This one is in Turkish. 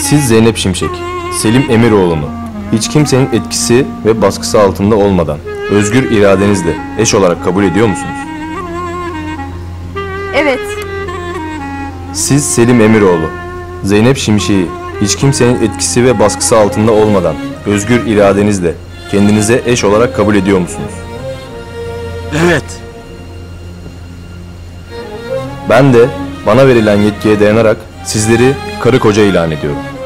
Siz Zeynep Şimşek, Selim Emiroğlu'nu hiç kimsenin etkisi ve baskısı altında olmadan özgür iradenizle eş olarak kabul ediyor musunuz? Evet, Siz Selim Emiroğlu, Zeynep Şimşek'i hiç kimsenin etkisi ve baskısı altında olmadan özgür iradenizle kendinize eş olarak kabul ediyor musunuz? Evet. Ben de bana verilen yetkiye dayanarak sizleri karı koca ilan ediyorum.